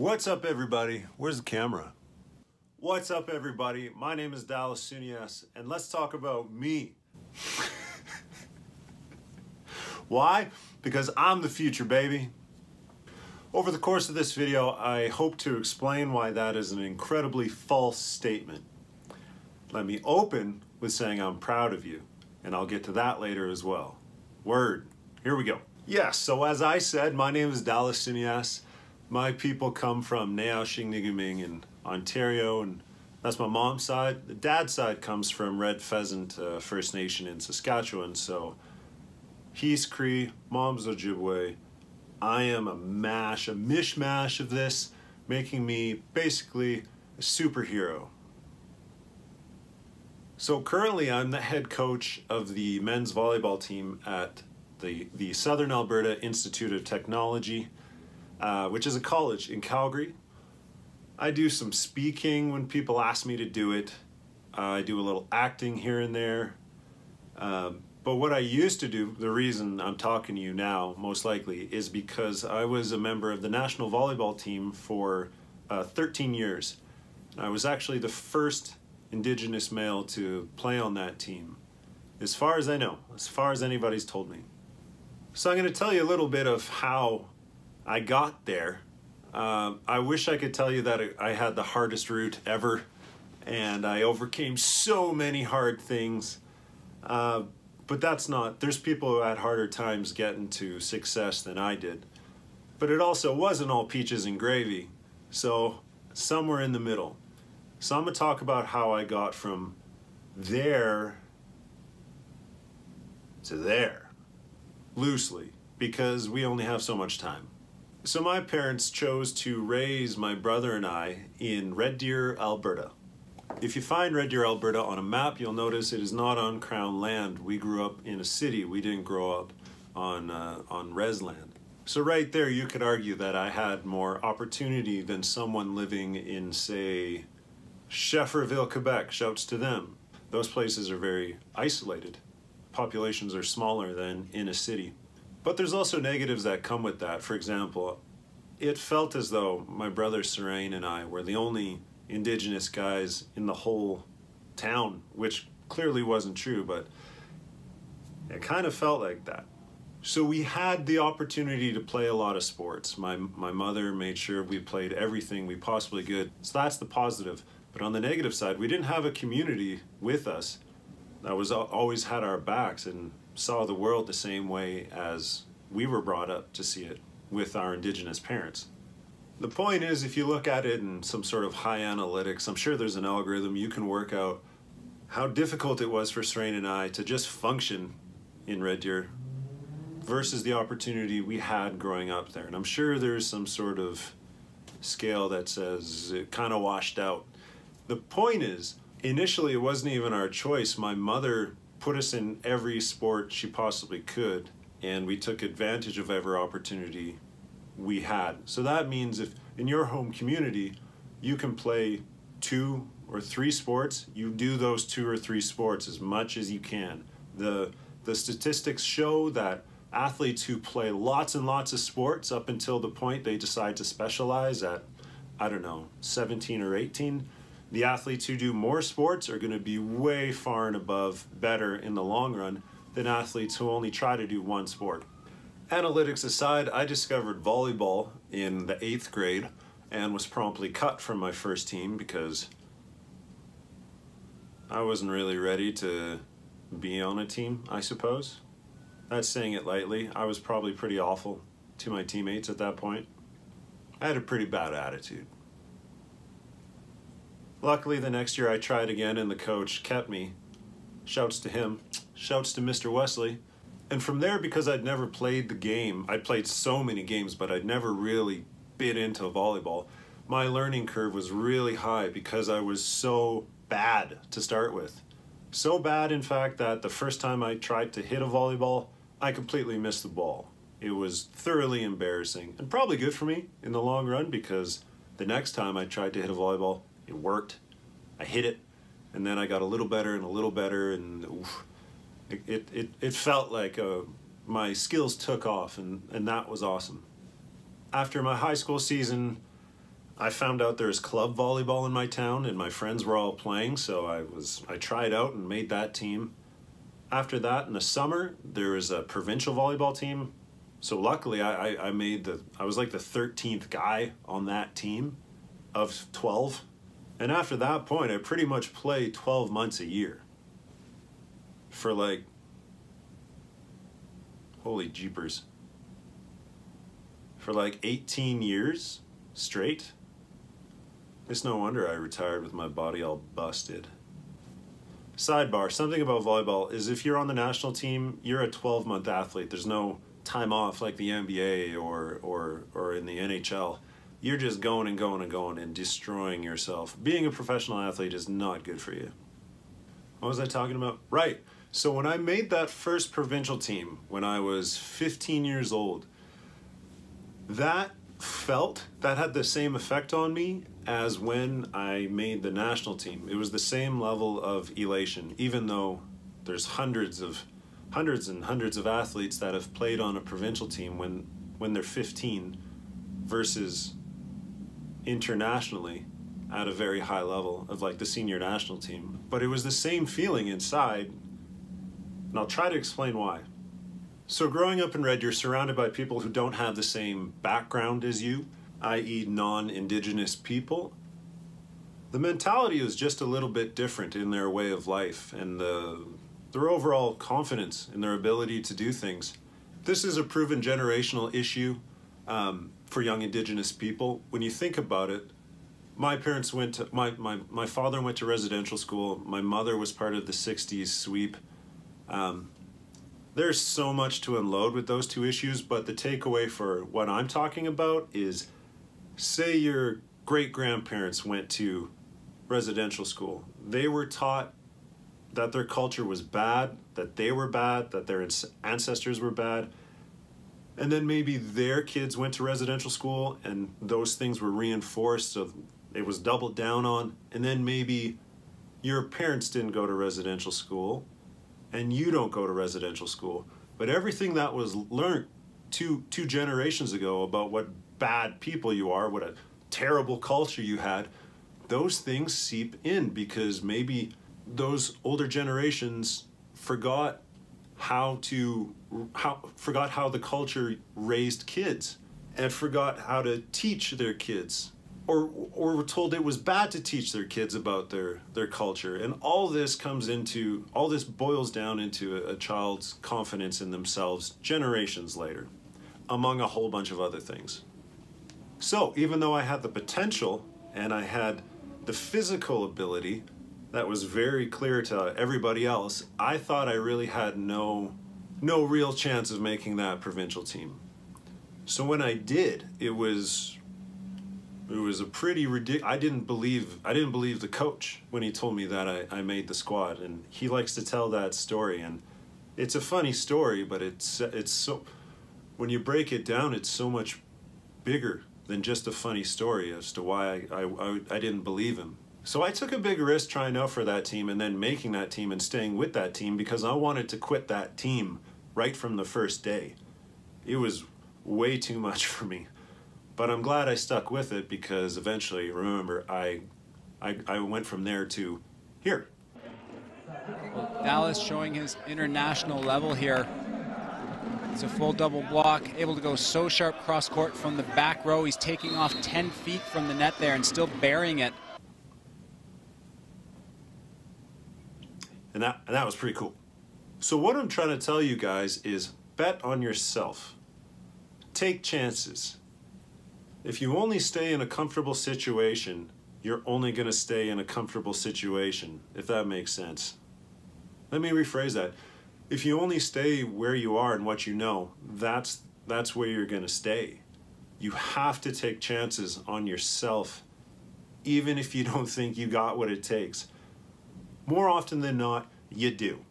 What's up, everybody? Where's the camera? What's up, everybody? My name is Dallas Soonias, and let's talk about me. Why? Because I'm the future, baby. Over the course of this video, I hope to explain why that is an incredibly false statement. Let me open with saying I'm proud of you, and I'll get to that later as well. Word. Here we go. Yes, so as I said, my name is Dallas Soonias. My people come from Neaushing in Ontario, and that's my mom's side. The dad's side comes from Red Pheasant uh, First Nation in Saskatchewan, so he's Cree, mom's Ojibwe. I am a mash, a mishmash of this, making me basically a superhero. So currently I'm the head coach of the men's volleyball team at the, the Southern Alberta Institute of Technology, uh, which is a college in Calgary. I do some speaking when people ask me to do it. Uh, I do a little acting here and there. Um, but what I used to do, the reason I'm talking to you now, most likely, is because I was a member of the national volleyball team for uh, 13 years. I was actually the first Indigenous male to play on that team, as far as I know, as far as anybody's told me. So I'm going to tell you a little bit of how I got there. Uh, I wish I could tell you that I had the hardest route ever, and I overcame so many hard things. Uh, but that's not, there's people who had harder times getting to success than I did. But it also wasn't all peaches and gravy. So somewhere in the middle. So I'm gonna talk about how I got from there to there, loosely, because we only have so much time. So my parents chose to raise my brother and I in Red Deer, Alberta. If you find Red Deer, Alberta on a map, you'll notice it is not on Crown land. We grew up in a city. We didn't grow up on, uh, on res land. So right there, you could argue that I had more opportunity than someone living in, say, Schefferville, Quebec. Shouts to them. Those places are very isolated. Populations are smaller than in a city. But there's also negatives that come with that. For example, it felt as though my brother Serain and I were the only indigenous guys in the whole town, which clearly wasn't true, but it kind of felt like that. So we had the opportunity to play a lot of sports. My, my mother made sure we played everything we possibly could. So that's the positive. But on the negative side, we didn't have a community with us that was always had our backs and saw the world the same way as we were brought up to see it with our indigenous parents. The point is, if you look at it in some sort of high analytics, I'm sure there's an algorithm you can work out how difficult it was for Strain and I to just function in Red Deer versus the opportunity we had growing up there. And I'm sure there's some sort of scale that says it kind of washed out. The point is, initially it wasn't even our choice. My mother put us in every sport she possibly could, and we took advantage of every opportunity we had. So that means if in your home community you can play two or three sports, you do those two or three sports as much as you can. The the statistics show that athletes who play lots and lots of sports up until the point they decide to specialize at I don't know, 17 or 18, the athletes who do more sports are going to be way far and above better in the long run than athletes who only try to do one sport. Analytics aside, I discovered volleyball in the eighth grade and was promptly cut from my first team because I wasn't really ready to be on a team, I suppose. That's saying it lightly. I was probably pretty awful to my teammates at that point. I had a pretty bad attitude. Luckily, the next year I tried again and the coach kept me. Shouts to him. Shouts to Mr. Wesley and from there, because I'd never played the game, I played so many games, but I'd never really bit into volleyball. My learning curve was really high because I was so bad to start with. So bad, in fact, that the first time I tried to hit a volleyball, I completely missed the ball. It was thoroughly embarrassing and probably good for me in the long run because the next time I tried to hit a volleyball, it worked. I hit it, and then I got a little better and a little better, and oof, it, it, it, felt like uh, my skills took off and, and that was awesome. After my high school season, I found out there's club volleyball in my town and my friends were all playing, so I was I tried out and made that team. After that, in the summer, there was a provincial volleyball team. So luckily, I, I, I made the I was like the 13th guy on that team of 12. And after that point, I pretty much played 12 months a year. For like holy jeepers. For like 18 years straight? It's no wonder i retired with my body all busted. Sidebar something about volleyball is if you're on the national team you're a 12 month athlete. There's no time off like the nba or or or in the nhl you're just going and going and going and destroying yourself. Being a professional athlete is not good for you. What was i talking about? Right. So when I made that first provincial team when I was 15 years old, that felt, that had the same effect on me as when I made the national team. It was the same level of elation, even though there's hundreds of hundreds and hundreds of athletes that have played on a provincial team when when they're 15 versus internationally at a very high level of like the senior national team. But it was the same feeling inside and I'll try to explain why. So, growing up in Red, you're surrounded by people who don't have the same background as you, i.e., non Indigenous people. The mentality is just a little bit different in their way of life and the, their overall confidence in their ability to do things. This is a proven generational issue um, for young Indigenous people. When you think about it, my parents went to, my, my, my father went to residential school, my mother was part of the 60s scoop. Um, there's so much to unload with those two issues, but the takeaway for what I'm talking about is say your great grandparents went to residential school. They were taught that their culture was bad, that they were bad, that their ancestors were bad. And then maybe their kids went to residential school and those things were reinforced, so it was doubled down on. And then maybe your parents didn't go to residential school and you don't go to residential school. But everything that was learned two two generations ago about what bad people you are, what a terrible culture you had, those things seep in because maybe those older generations forgot how to how forgot how the culture raised kids and forgot how to teach their kids or or were told it was bad to teach their kids about their their culture. And all this comes into all this boils down into a, a child's confidence in themselves generations later among a whole bunch of other things. So even though i had the potential and i had the physical ability that was very clear to everybody else i thought i really had no no real chance of making that provincial team so when i did it was it was a pretty ridiculous. I didn't believe I didn't believe the coach when he told me that I, I made the squad, and he likes to tell that story, and it's a funny story, but it's it's so when you break it down, it's so much bigger than just a funny story as to why I, I, I, I didn't believe him. So I took a big risk trying out for that team and then making that team and staying with that team because I wanted to quit that team right from the first day. It was way too much for me. But I'm glad I stuck with it because eventually, remember, I, I, I went from there to here. Dallas showing his international level here. It's a full double block, able to go so sharp cross court from the back row. He's taking off 10 feet from the net there and still burying it. And that, and that was pretty cool. So what I'm trying to tell you guys is bet on yourself. Take chances. If you only stay in a comfortable situation, you're only going to stay in a comfortable situation, if that makes sense. Let me rephrase that. If you only stay where you are and what you know, that's that's where you're going to stay. You have to take chances on yourself even if you don't think you got what it takes. More often than not, you do.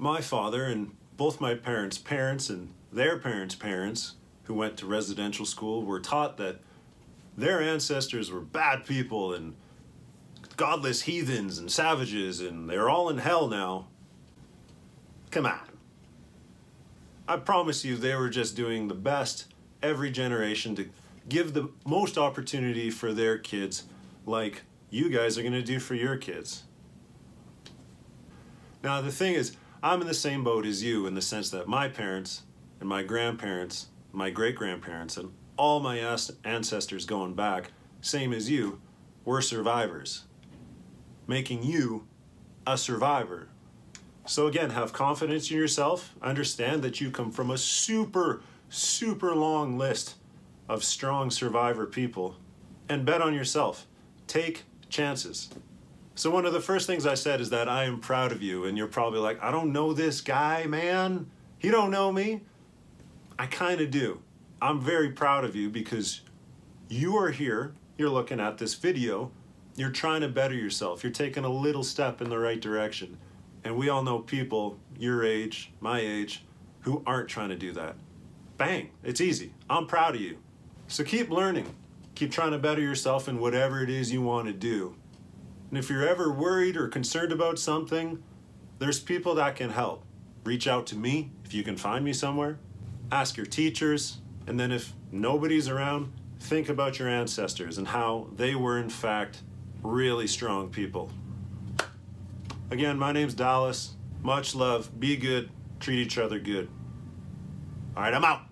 My father and both my parents' parents and their parents' parents who went to residential school were taught that their ancestors were bad people and godless heathens and savages and they're all in hell now. Come on. I promise you they were just doing the best every generation to give the most opportunity for their kids like you guys are going to do for your kids. Now, the thing is, I'm in the same boat as you in the sense that my parents and my grandparents, my great grandparents, and all my ancestors going back, same as you, were survivors, making you a survivor. So, again, have confidence in yourself. Understand that you come from a super, super long list of strong survivor people, and bet on yourself. Take chances. So, one of the first things I said is that I am proud of you, and you're probably like, I don't know this guy, man. He don't know me. I kind of do. I'm very proud of you because you are here, you're looking at this video, you're trying to better yourself, you're taking a little step in the right direction. And we all know people your age, my age, who aren't trying to do that. Bang, it's easy. I'm proud of you. So keep learning. Keep trying to better yourself in whatever it is you want to do. And if you're ever worried or concerned about something, there's people that can help. Reach out to me if you can find me somewhere ask your teachers, and then if nobody's around, think about your ancestors and how they were, in fact, really strong people. Again, my name's Dallas. Much love. Be good. Treat each other good. All right, I'm out.